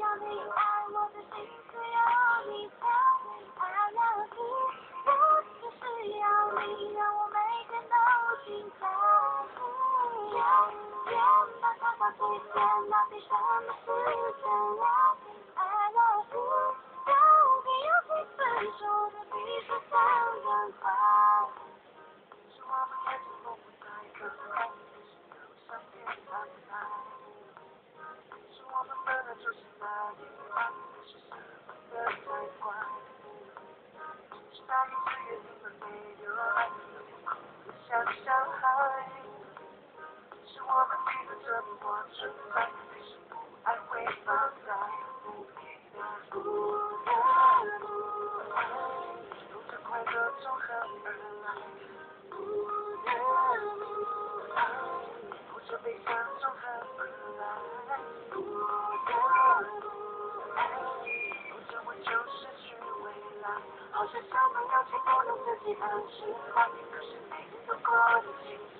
要你爱我的心，只有你才。I love you，我就是要你让我每天都精彩。我要你变得丑到不行，到底什么是真爱？奔而来不得不爱不知悲伤从何而来不得不爱否则我就失去未来好想身不由己不能自己很失败可是每天过的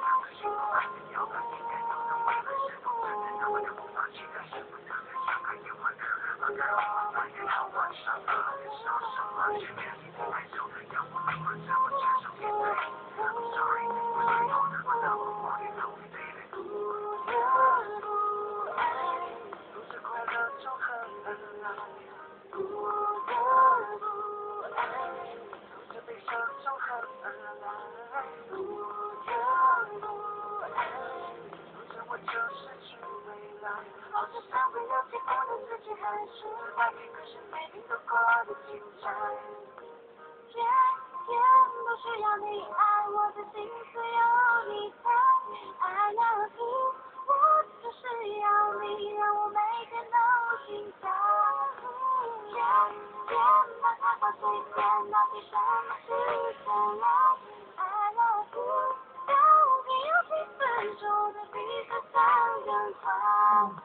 Thank you. 我象身不有己不能自己很失败可是每天都过得精彩天天都需要你爱我的心思有你猜 i love you 我就是要你让我每天都精彩天天把它挂嘴边到底什么是真爱 Wow.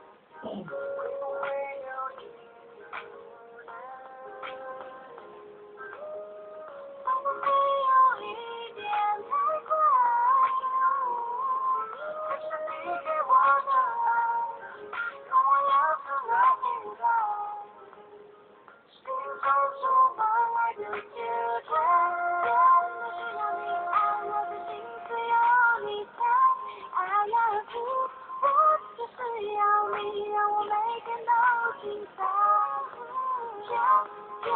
天天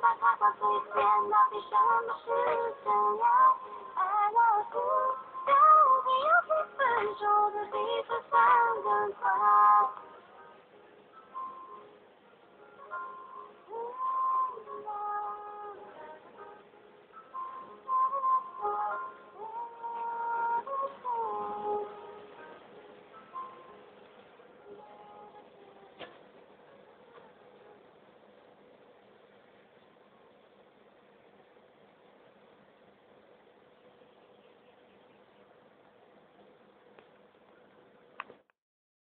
把它挂嘴边到底什么是真爱 i love you 到底有几分说的比想像更快